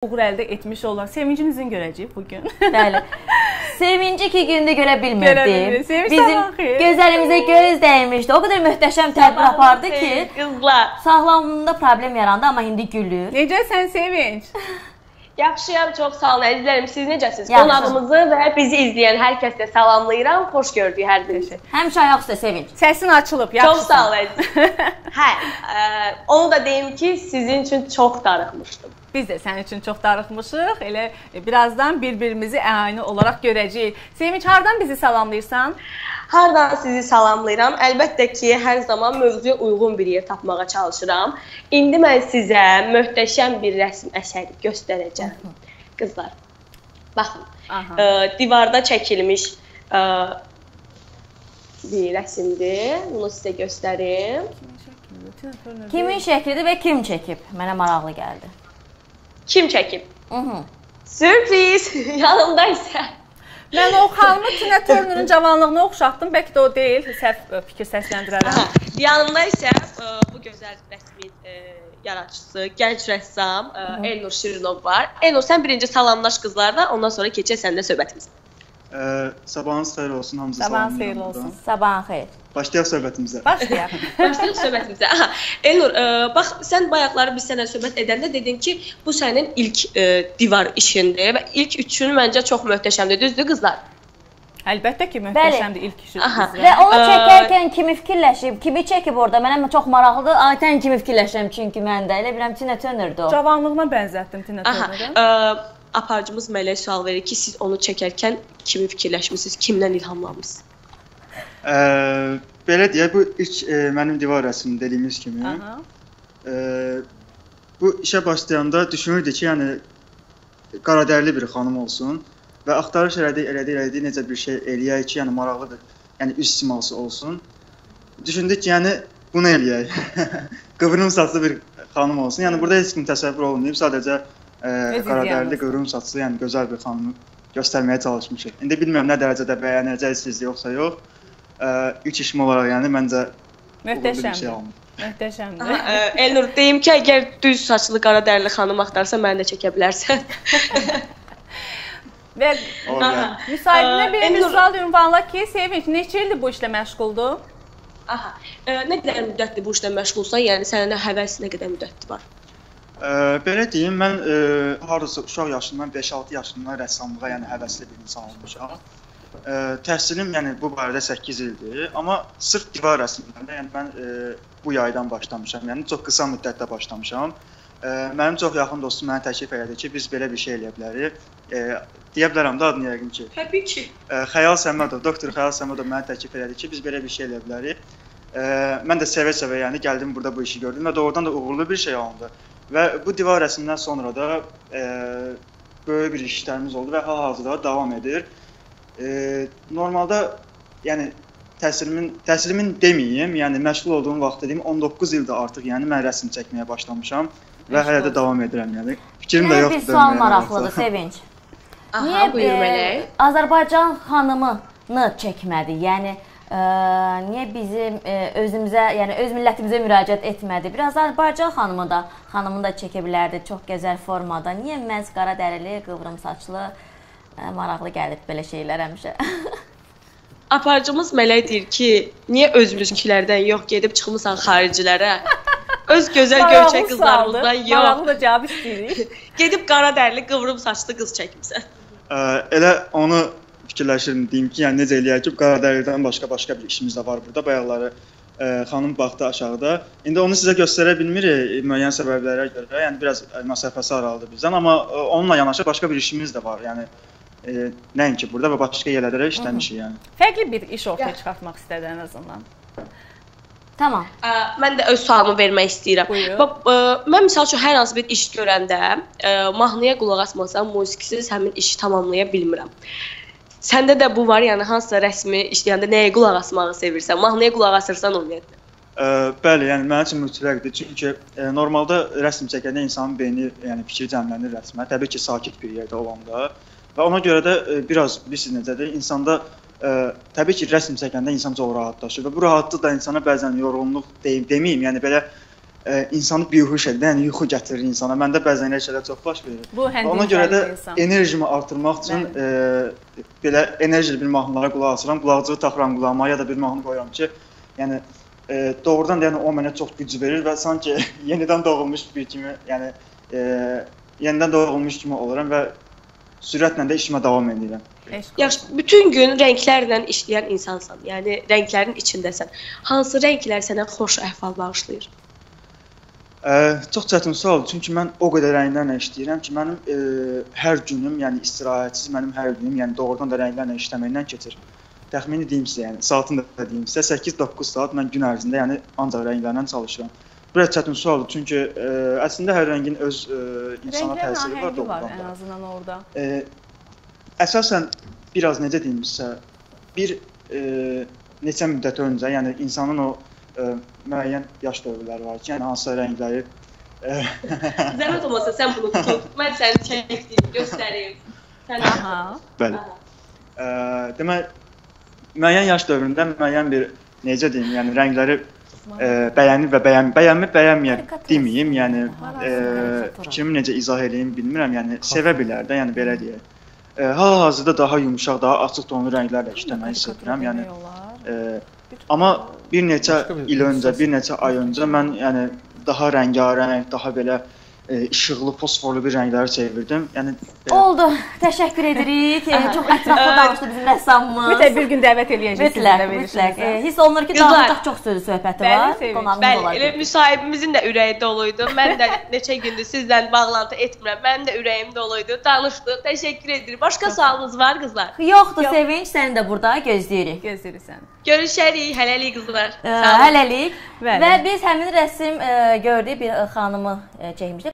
uğur əldə etmiş olan sevincinizin görəcəyik bu gün. Bəli. Sevinci iki gündə görə bilmirdim. Bizim gözlərimizə göz dəymişdi. O qədər möhtəşəm tədbir apardı ki, qızlar. sağlamlığında problem yarandı, amma indi gülür. Necəsən Sevinç? Yaxşıyam, çox sağ olun əzizlərim. Siz necəsiniz? Yaxşı. Qonağımızı və bizi izləyən hər kəsə salamlayıram. Xoş gördük hər birinizi. Həmişə ayaq üstə sevinç. Səsin açılıb, Çox yaxşısan. sağ olun. əziz. hə, ə, onu da deyim ki, sizin üçün çox darıxmışdım. Biz də sənin üçün çox darıxmışıq. Elə e, birazdan bir-birimizi əyani olaraq görəcəyik. Sevinç, hardan bizi salamlayırsan? Hardan sizi salamlayıram. Əlbəttə ki, hər zaman mövzuya uyğun bir yer tapmağa çalışıram. İndi mən sizə möhtəşəm bir rəsm əsəri göstərəcəm. Qızlar. Baxın. Aha. Ə, divarda çəkilmiş ə, bir rəsmdir. Bunu sizə göstərim. Kimin şəklidir və kim çəkib? Mənə maraqlı gəldi. Kim çəkib? Mhm. Sürpriz. Yanımda isə Mən o xanımı Tina Turner'ın cavanlığına oxşatdım. Bəlkə də o deyil. Səhv e, fikir səsləndirərəm. Yanımda isə ə, bu gözəl rəsmin ə, yaradıcısı, gənc rəssam ə, Elnur Şirinov var. Elnur sən birinci salamlaş qızlarla, ondan sonra keçək səninlə söhbətimizə. Ə, sabahınız xeyir olsun hamınızı Sabahınız xeyir olsun. Sabahın xeyir. Başlayaq söhbətimizə. Başlayaq. Başlayaq söhbətimizə. Aha, Elnur, ə, bax sən bayaqları biz sənə söhbət edəndə dedin ki, bu sənin ilk ə, divar işindir və ilk üçün məncə çox möhtəşəmdir. Düzdür qızlar? Əlbəttə ki, möhtəşəmdir ilk işi. Və onu Ə, çəkərkən kimi fikirləşib, kimi çəkib orada? Mənə çox maraqlıdır. Aytən kimi fikirləşirəm çünki mən də elə bilirəm Tina Turner'dır o. Cavanlığına bənzətdim Tina Turner'ı. Aparıcımız Mələk sual verir ki, siz onu çəkərkən kimi fikirləşmisiniz, kimdən ilhamlanmısınız? Ə, belə deyək, bu ilk ə, mənim divar rəsmim dediyimiz kimi. Aha. Ə, bu işə başlayanda düşünürdük ki, yəni qaradərli bir xanım olsun və axtarış elədik, elədik, elədik necə bir şey eləyək ki, yəni maraqlı bir, yəni üz siması olsun. Düşündük ki, yəni bunu eləyək. qıvrım saçlı bir xanım olsun. Yəni burada heç kim təsəvvür olunmayıb, sadəcə qaradərli, qıvrım saçlı, yəni gözəl bir xanımı göstərməyə çalışmışıq. İndi bilmirəm nə dərəcədə bəyənəcəksiniz yoxsa yox. Ə, ilk işim olaraq yəni məncə bir şey Möhtəşəmdir. Elnur deyim ki, əgər düz saçlı qara dərili xanım axtarsan, məni də çəkə bilərsən. Və müsahibinə bir misal ünvanla ki, Sevinç neçə ildir bu işlə məşğuldur? Aha. Ə, nə qədər müddətdir bu işlə məşğulsan? Yəni sənin həvəs nə qədər müddətdir var? Ə, belə deyim, mən ə, hardasa uşaq yaşından 5-6 yaşından rəssamlığa, yəni həvəsli bir insan olmuşam. Ə, təhsilim yəni bu barədə 8 ildir, amma sırf divar rəsmlərində yəni mən ə, bu yaydan başlamışam. Yəni çox qısa müddətdə başlamışam. Ə, mənim çox yaxın dostum mənə təklif elədi ki, biz belə bir şey eləyə bilərik. Ə, deyə bilərəm də adını yəqin ki. Təbii ki. Ə, Xəyal Səmədov, doktor Xəyal Səmədov mənə təklif elədi ki, biz belə bir şey eləyə bilərik. Ə, mən də sevə-sevə yəni gəldim burada bu işi gördüm və doğrudan da uğurlu bir şey oldu. Və bu divar rəsmindən sonra da ə, böyük bir işlərimiz oldu və hal-hazırda davam edir. Ə, normalda yəni təhsilimin təhsilimin deməyim, yəni məşğul olduğum vaxt dediyim 19 ildir artıq, yəni mən rəsm çəkməyə başlamışam və hələ də davam edirəm, yəni. Fikrim də Mənə yoxdur. bir sual maraqlıdır. Sevinç. Aha, Niyə buyur e, Mələk. Azərbaycan xanımını çəkmədi? Yəni niyə bizim ə, özümüzə, yəni öz millətimizə müraciət etmədi? Biraz Azərbaycan xanımı da, xanımını da çəkə bilərdi çox gözəl formada. Niyə məhz qara dərili, qıvrım saçlı? Ə, maraqlı gəlir belə şeylər həmişə. Aparıcımız Mələk deyir ki, niyə özümüzkilərdən yox gedib çıxmısan xaricilərə? Öz gözəl göyçək qızlarımızdan yox. Maraqlı da cavab istəyirik. Gedib qara dərili, qıvrım saçlı qız çəkmisən. Ə, elə onu fikirləşirdim deyim ki, yəni necə eləyək ki, Qaradərilidən başqa başqa bir işimiz də var burada. Bayaqları ə, xanım baxdı aşağıda. İndi onu sizə göstərə bilmirik e, müəyyən səbəblərə görə. Yəni biraz ə, məsafəsi aralıdır bizdən, amma ə, onunla yanaşı başqa bir işimiz də var. Yəni ə, nəinki burada və başqa yerlərdə də işləmişik yəni. Fərqli bir iş ortaya çıxartmaq istədi ən azından. tamam. Ə, mən də öz sualımı vermək istəyirəm. Buyur. Bax, ə, mən məsəl üçün hər hansı bir iş görəndə, ə, mahnıya qulaq asmasam, musiqisiz həmin işi tamamlaya bilmirəm. Səndə də bu var, yəni hansısa rəsmi işləyəndə nəyə qulaq asmağı sevirsən? Mahnıya qulaq asırsan ümumiyyətlə. Ə, bəli, yəni mənim üçün mütləqdir. Çünki ə, normalda rəsm çəkəndə insanın beyni, yəni fikri cəmlənir rəsmə. Təbii ki, sakit bir yerdə olanda və ona görə də ə, biraz bilirsiniz necədir? İnsanda ə, təbii ki, rəsm çəkəndə insan çox rahatlaşır və bu rahatlıq da insana bəzən yorğunluq deyim deməyim, yəni belə e, insanı bihuş edən, yəni yuxu gətirir insana. Məndə bəzən elə şeylər çox baş verir. Bu Ona görə də enerjimi artırmaq üçün e, belə enerjili bir mahnılara qulaq asıram. Qulaqcığı taxıram qulağıma ya da bir mahnı qoyuram ki, yəni e, doğrudan da yəni o mənə çox güc verir və sanki yenidən doğulmuş bir kimi, yəni e, yenidən doğulmuş kimi oluram və sürətlə də işimə davam edirəm. Yaxşı, bütün gün rənglərlə işləyən insansan. Yəni rənglərin içindəsən. Hansı rənglər sənə xoş əhval bağışlayır? Ə, çox çətin sualdır. Çünki mən o qədər rənglərlə işləyirəm ki, mənim ə, hər günüm, yəni istirahətsiz mənim hər günüm, yəni doğrudan da rənglərlə işləməklə keçir. Təxmini deyim sizə, yəni saatını da deyim sizə 8-9 saat mən gün ərzində yəni ancaq rənglərlə çalışıram. Biraz çətin sualdır çünki ə, əslində hər rəngin öz ə, insana təsiri var doğrudan da. Ən azından orada. Ə, əsasən biraz necə deyim sizə, bir ə, neçə müddət öncə, yəni insanın o ə, müəyyən yaş dövrləri var ki, yəni hansı rəngləri Zəhmət olmasa sən bunu tut. Mən səni çəkdim, göstərim. Sən Aha. Bəli. Ə, demək müəyyən yaş dövründə müəyyən bir necə deyim, yəni rəngləri ə, bəyənir və bəyən bəyənmir, bəyənməyə deməyim, yəni ə, fikrimi necə izah edeyim bilmirəm, yəni sevə bilər də, yəni belə deyək. Hal-hazırda daha yumşaq, daha açıq tonlu rənglərlə işləməyi sevirəm. Yəni ə, amma bir neçə il öncə, bir neçə ay öncə mən yəni daha rəngarəng, daha belə e, işıqlı, fosforlu bir rəngləri çevirdim. Yəni belə. Oldu. Təşəkkür edirik. E, çox ətraflı danışdı bizim rəssamımız. Mütləq bir gün dəvət eləyəcəyik də mütləq. E, hiss olunur ki, daha çox sözü söhbəti Bəli, var. Qonağımız Bəli, olacaq. elə müsahibimizin də ürəyi doluydu. Mən də neçə gündür sizlə bağlantı etmirəm. Mənim də ürəyim doluydu. Danışdıq. Təşəkkür edirəm. Başqa sualınız var qızlar? Yoxdur, Yox. Sevinç, səni də burada gözləyirik. Gözləyirik səni. Görüşərik. Hələlik qızlar. Olun. hələlik. Bəli. Və biz həmin rəsm ə, gördük bir ə, xanımı ə, çəkmişdik.